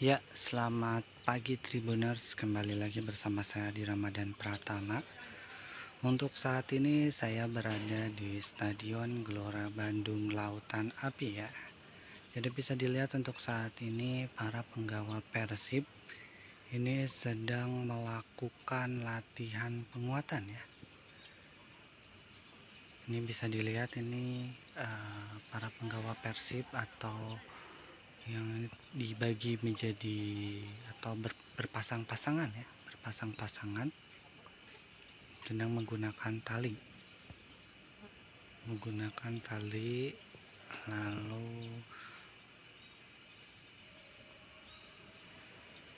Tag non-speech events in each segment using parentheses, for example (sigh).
Ya, selamat pagi Tribuners. Kembali lagi bersama saya di Ramadan Pratama. Untuk saat ini saya berada di Stadion Gelora Bandung Lautan Api ya. Jadi bisa dilihat untuk saat ini para penggawa Persib ini sedang melakukan latihan penguatan ya. Ini bisa dilihat ini uh, para penggawa Persib atau yang dibagi menjadi atau ber, berpasang-pasangan ya berpasang-pasangan sedang menggunakan tali. Menggunakan tali lalu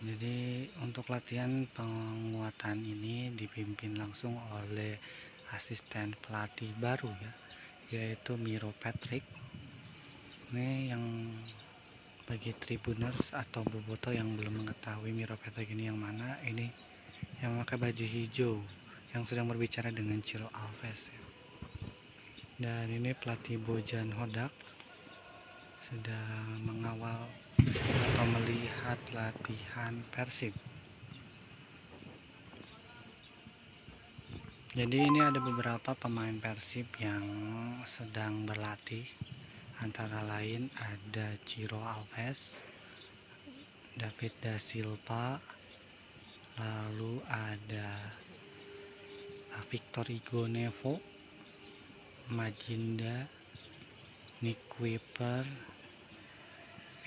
jadi untuk latihan penguatan ini dipimpin langsung oleh asisten pelatih baru ya yaitu Miro Patrick ini yang bagi tribuners atau boboto yang belum mengetahui Miro Patrick ini yang mana ini yang pakai baju hijau yang sedang berbicara dengan Ciro Alves ya. dan ini pelatih Bojan Hodak sedang mengawal atau melihat latihan Persib jadi ini ada beberapa pemain Persib yang sedang berlatih. Antara lain ada Ciro Alves David Da Silva lalu ada Victor Igo Nevo Majinda Nick Wiper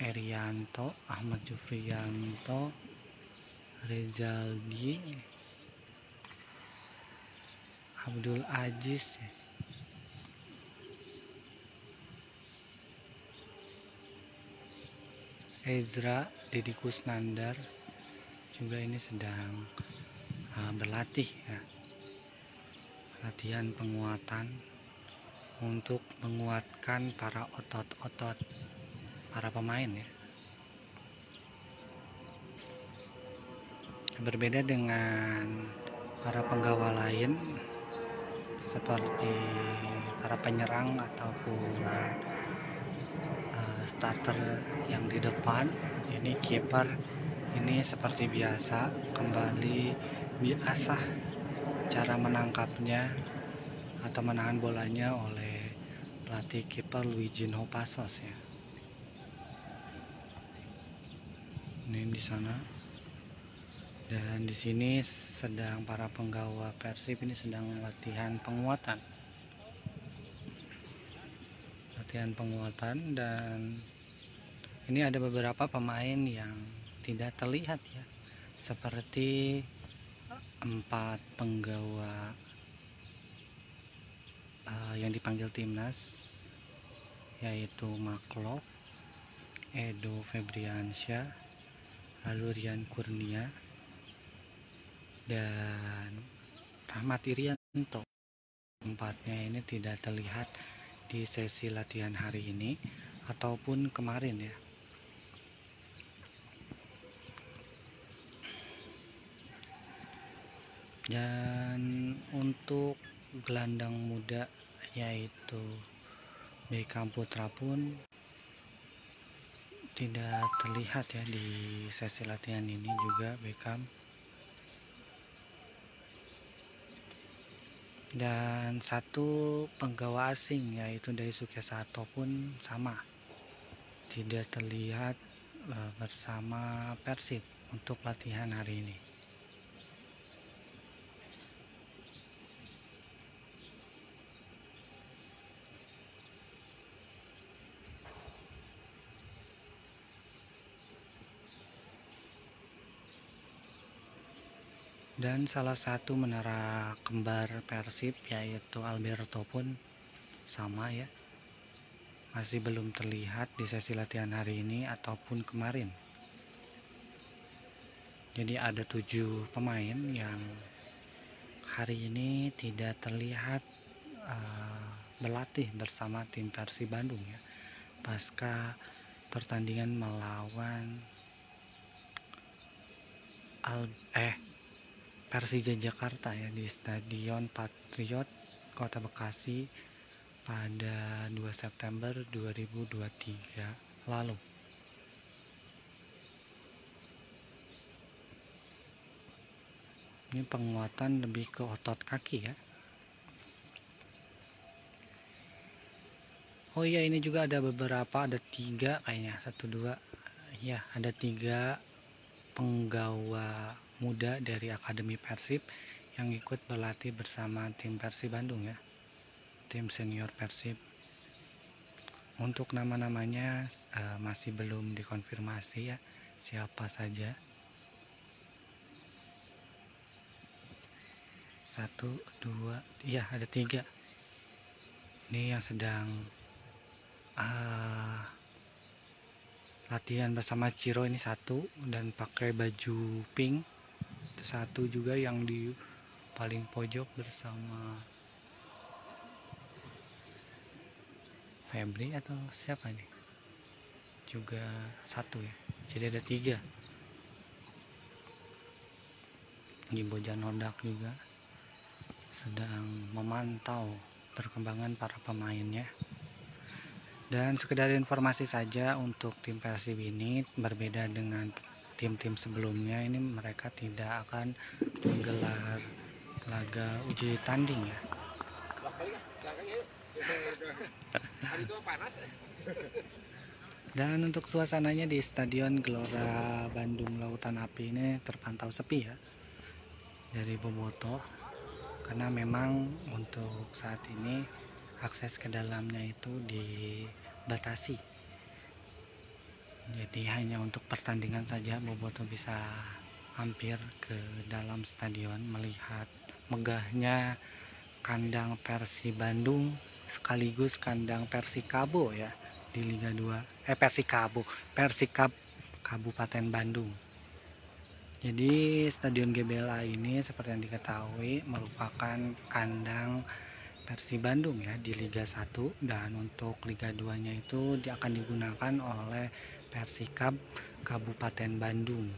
Erianto Ahmad Jufrianto Rezaldi Abdul Aziz Ezra Deddy Kusnandar juga ini sedang uh, berlatih ya. Latihan penguatan untuk menguatkan para otot-otot para pemain ya. Berbeda dengan para penggawa lain seperti para penyerang ataupun starter yang di depan. Ini kiper ini seperti biasa kembali diasah cara menangkapnya atau menahan bolanya oleh pelatih kiper Luigi Pasos ya. Ini di sana dan di sini sedang para penggawa Persib ini sedang latihan penguatan. Latihan penguatan dan ini ada beberapa pemain yang tidak terlihat ya. Seperti empat penggawa uh, yang dipanggil timnas yaitu Maklok, Edo Febriansyah, lalu Rian Kurnia dan Rahmat Irianto. Empatnya ini tidak terlihat di sesi latihan hari ini ataupun kemarin ya dan untuk gelandang muda yaitu Beckham Putra pun tidak terlihat ya di sesi latihan ini juga Beckham dan satu penggawa asing yaitu dari Sato pun sama. Tidak terlihat uh, bersama Persib untuk latihan hari ini dan salah satu menara kembar Persib yaitu Alberto pun sama ya. Masih belum terlihat di sesi latihan hari ini ataupun kemarin. Jadi ada tujuh pemain yang hari ini tidak terlihat uh, berlatih bersama tim Persib Bandung ya. Pasca pertandingan melawan Al eh Persija Jakarta ya di Stadion Patriot Kota Bekasi pada 2 September 2023 lalu. Ini penguatan lebih ke otot kaki ya. Oh iya ini juga ada beberapa ada tiga kayaknya satu dua ya ada tiga penggawa muda dari Akademi Persib yang ikut berlatih bersama tim Persib Bandung ya tim senior Persib. Untuk nama-namanya uh, masih belum dikonfirmasi ya siapa saja. Satu dua iya ada tiga. Ini yang sedang uh, latihan bersama Ciro ini satu dan pakai baju pink satu juga yang di paling pojok bersama Febri atau siapa nih juga satu ya. Jadi ada tiga. Bojan Hodak juga. Sedang memantau perkembangan para pemainnya. Dan sekedar informasi saja untuk tim Persib ini berbeda dengan tim-tim sebelumnya ini mereka tidak akan menggelar laga uji tanding ya. Dan untuk suasananya di Stadion Gelora Bandung Lautan Api ini terpantau sepi ya dari Boboto. Karena memang untuk saat ini akses ke dalamnya itu dibatasi jadi hanya untuk pertandingan saja Boboto bisa hampir ke dalam stadion melihat megahnya kandang Persi Bandung sekaligus kandang Persikabo ya di Liga 2 eh Persikabo Persikab Kabupaten Bandung. Jadi Stadion GBLA ini seperti yang diketahui merupakan kandang versi Bandung ya di Liga 1 dan untuk Liga 2 nya itu akan digunakan oleh Persikab Kabupaten Bandung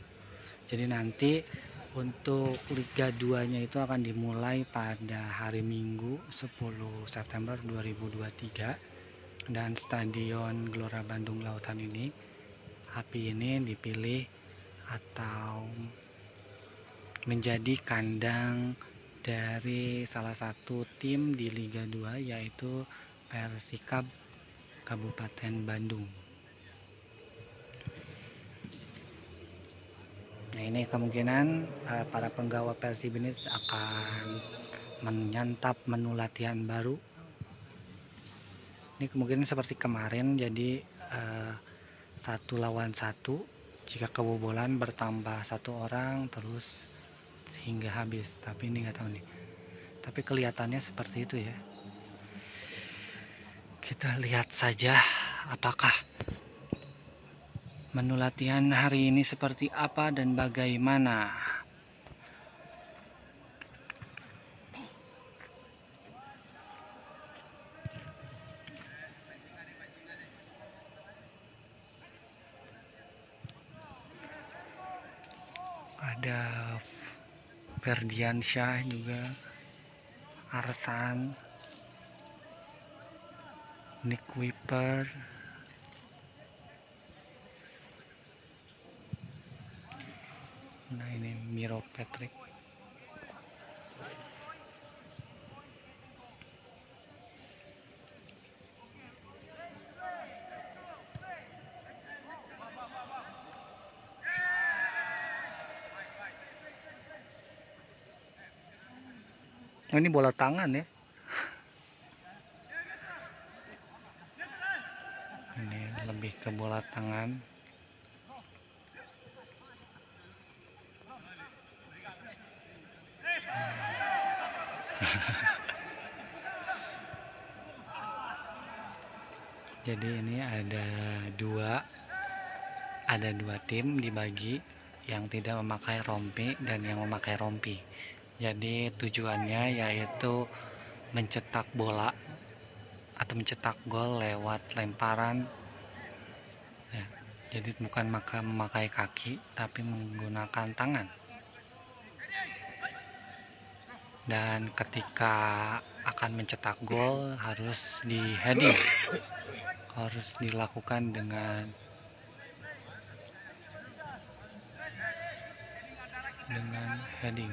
jadi nanti untuk Liga 2 nya itu akan dimulai pada hari Minggu 10 September 2023 dan Stadion Gelora Bandung Lautan ini api ini dipilih atau menjadi kandang dari salah satu tim di Liga 2 yaitu Persikab Kabupaten Bandung. Nah ini kemungkinan uh, para penggawa Persib ini akan menyantap menu latihan baru. Ini kemungkinan seperti kemarin jadi uh, satu lawan satu jika kebobolan bertambah satu orang terus hingga habis. Tapi ini nggak tahu nih. Tapi kelihatannya seperti itu ya. Kita lihat saja apakah menu latihan hari ini seperti apa dan bagaimana? Ada Ferdiansyah juga Arsan Nick Wiper nah ini Miro Patrick Oh, ini bola tangan ya. Ini lebih ke bola tangan. Jadi ini ada dua ada dua tim dibagi yang tidak memakai rompi dan yang memakai rompi. Jadi tujuannya yaitu mencetak bola atau mencetak gol lewat lemparan. Ya, jadi bukan memakai kaki tapi menggunakan tangan. Dan ketika akan mencetak gol harus di heading. Harus dilakukan dengan dengan heading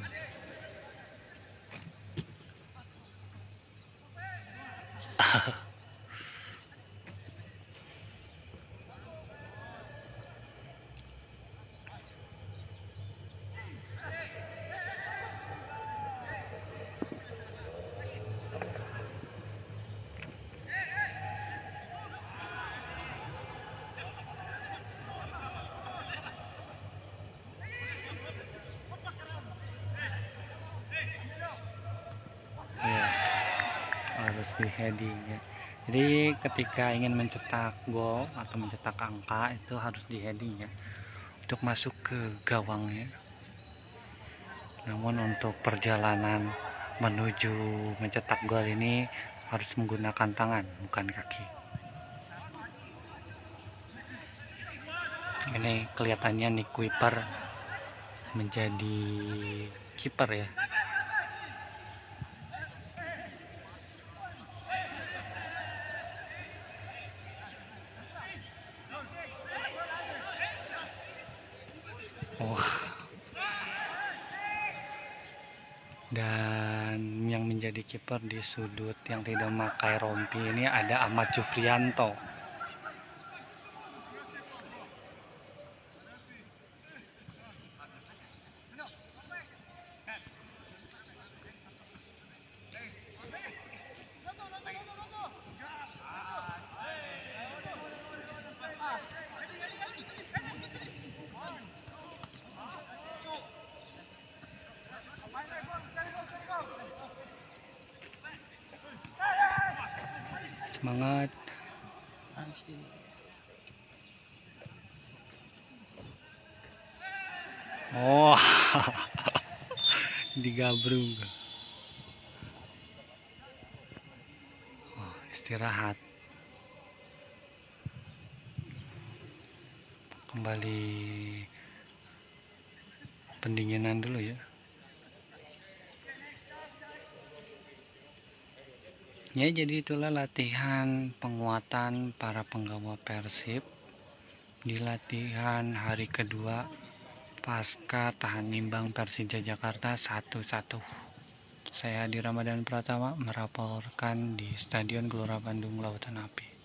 harus di heading ya jadi ketika ingin mencetak gol atau mencetak angka itu harus di heading ya untuk masuk ke gawangnya. Namun untuk perjalanan menuju mencetak gol ini harus menggunakan tangan bukan kaki. Ini kelihatannya nih Kuiper menjadi kiper ya kiper di sudut yang tidak memakai rompi ini ada Ahmad Jufrianto. Semangat. Oh, (laughs) digabrung. Oh, istirahat. Kembali pendinginan dulu ya. Ya, jadi itulah latihan penguatan para penggawa Persib di latihan hari kedua pasca tahan imbang Persija Jakarta 1-1. Saya di Ramadan Pratama meraporkan di Stadion Gelora Bandung Lautan Api.